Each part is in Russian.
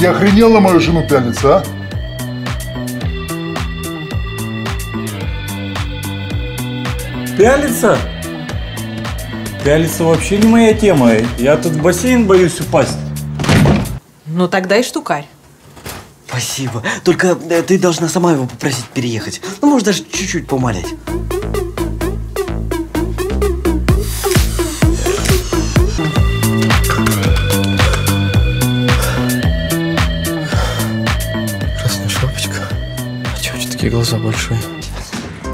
не охренел на мою жену пялиться, а? Пялиться? Пялиться вообще не моя тема. Я тут в бассейн боюсь упасть. Ну тогда и штукарь. Спасибо. Только э, ты должна сама его попросить переехать. Ну, может, даже чуть-чуть помолять. Такие глаза большие?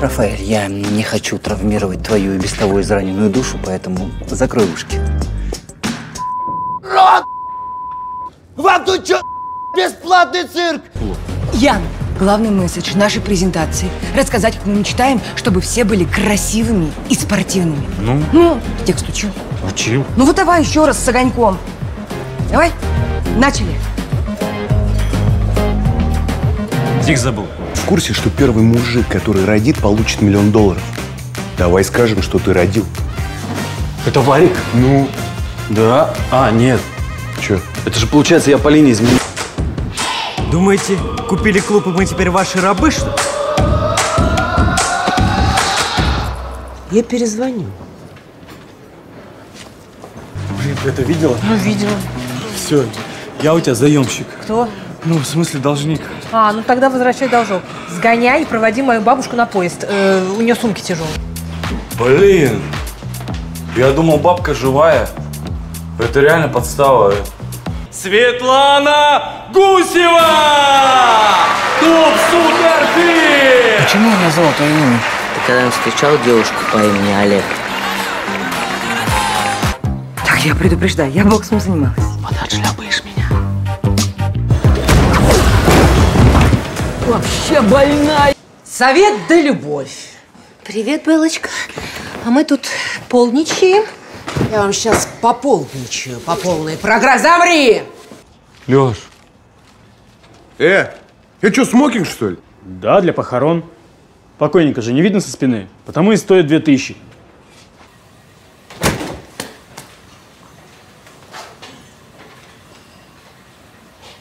Рафаэль, я не хочу травмировать твою и без того израненную душу, поэтому закрой ушки. Вам тут что, бесплатный цирк? Ян, главный месседж нашей презентации – рассказать, как мы мечтаем, чтобы все были красивыми и спортивными. Ну? Ну, текст учил. Учил. Ну вот давай еще раз с огоньком. Давай, начали. Тихо забыл. В курсе, что первый мужик, который родит, получит миллион долларов? Давай скажем, что ты родил. Это Варик? Ну, Да. А, нет. чё? Это же получается, я Полине изменил. Думаете, купили клуб, и мы теперь ваши рабы, что ли? Я перезвоню. Блин, ты это видела? Ну, видела. Все, я у тебя заемщик. Кто? Ну, в смысле, должник. А, ну тогда возвращай должок. Сгоняй и проводи мою бабушку на поезд. Э, у нее сумки тяжелые. Блин. Я думал, бабка живая. Это реально подстава. Светлана Гусева! Топ суперфит! Почему он назвал твое имя? Ты когда-нибудь встречал девушку по имени Олег? Так, я предупреждаю, я боксом занималась. Вот отшляпаешь меня. Вообще больная. Совет да любовь. Привет, Белочка. А мы тут полничаем. Я вам сейчас пополничаю по полной программе. Замри! Леш, Э, это что, смокинг, что ли? Да, для похорон. Покойника же не видно со спины, потому и стоит две тысячи.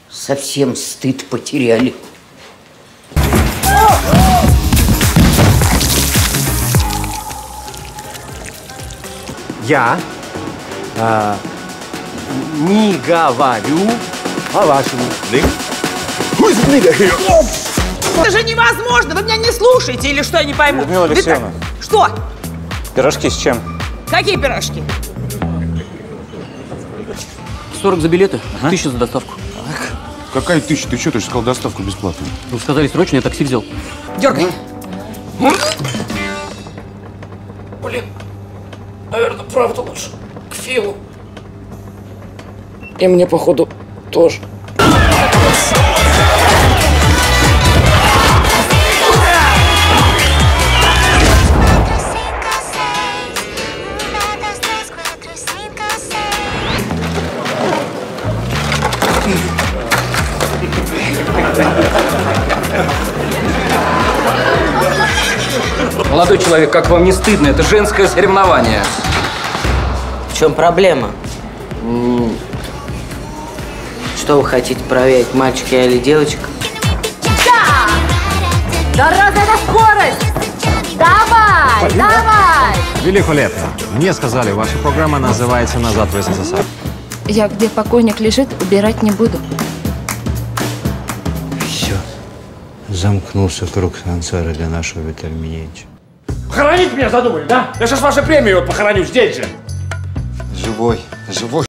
Совсем стыд потеряли. Я а, не говорю о вашем Это же невозможно! Вы меня не слушаете или что, я не пойму? Людмила Вы Алексеевна. так- Что? Пирожки с чем? Какие пирожки? 40 за билеты, тысяча за доставку. Какая тысяча? Ты что, ты же сказал доставку бесплатную. Вы сказали срочно, я такси взял. Дергай. Наверное, правда лучше к Филу. И мне, походу, тоже. Молодой человек, как вам не стыдно? Это женское соревнование. В чем проблема? Что вы хотите проверить, мальчика или девочка? Да раз это скорость! Давай, давай! Великолепно. Мне сказали, ваша программа называется «Назад в СССР». Я где покойник лежит, убирать не буду. Все. Замкнулся круг сансары для нашего Виталия Минеевича. Похоронить меня задумали, да? Я сейчас вашу премию похороню здесь же. Живой, живой.